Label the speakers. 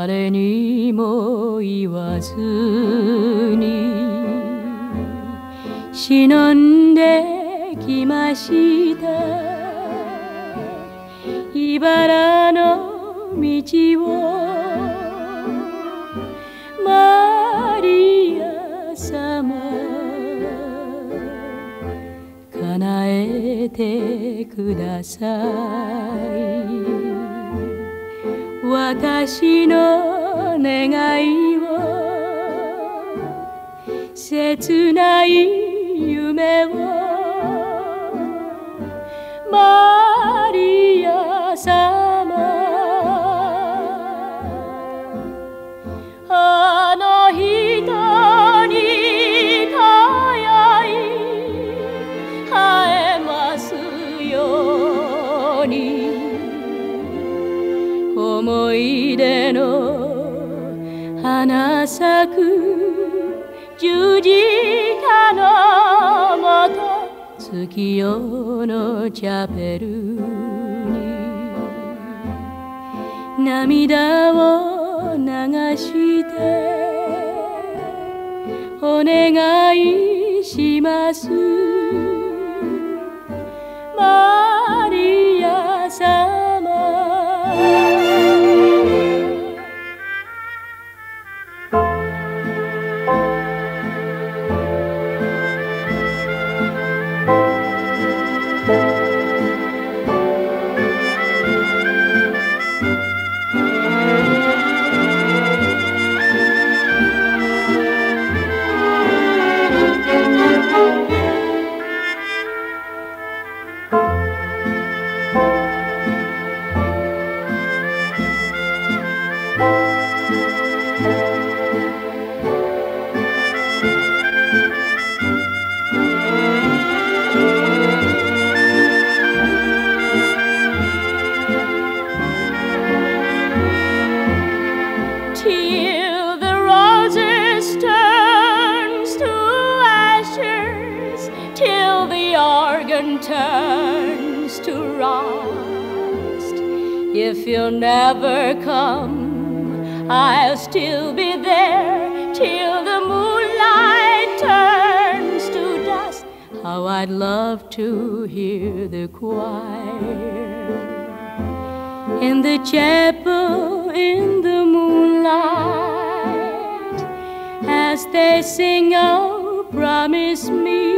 Speaker 1: 誰にも言わずに忍んできました。茨の道をマリア様叶えてください。私の願いを切ない夢を思い出の花咲く十字架のもと月夜のチャペルに涙を流してお願いします。Turns to rust. If you'll never come, I'll still be there till the moonlight turns to dust. How I'd love to hear the choir in the chapel in the moonlight as they sing, Oh, promise me